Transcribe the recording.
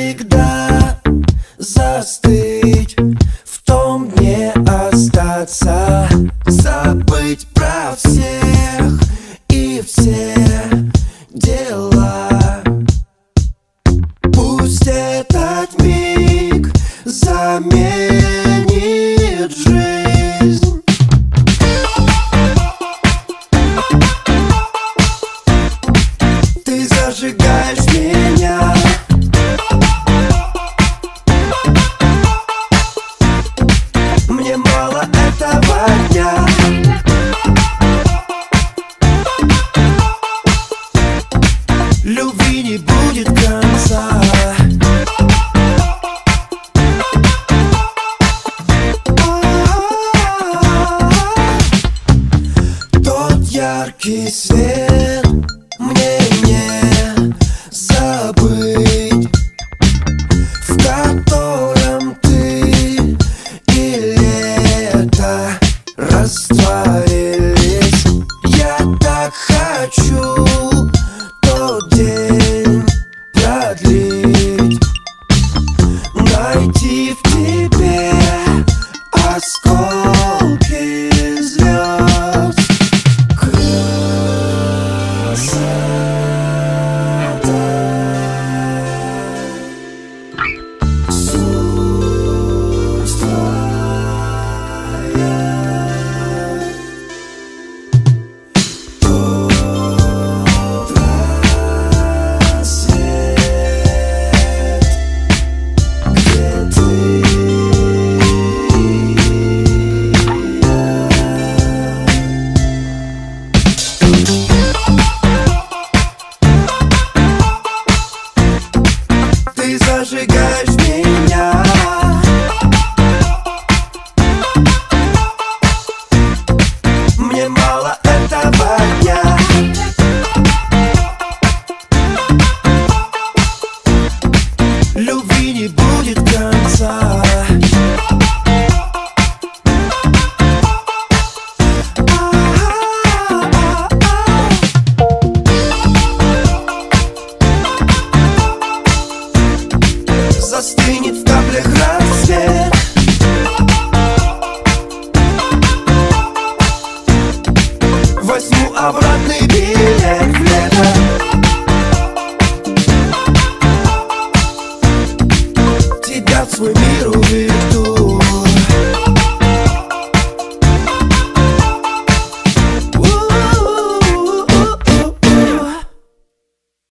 навсегда застыть В том дне остаться Забыть про всех и все дела. Пусть этот миг заменит жизнь. Ты зажигаешь мир. Яркий свет мне не забыть В котором ты и лето растворились. Я так хочу тот день продлить Найти в тебе осколки Мне мало этого дня Возьму обратный билет в лето. Тебя в свой мир уведу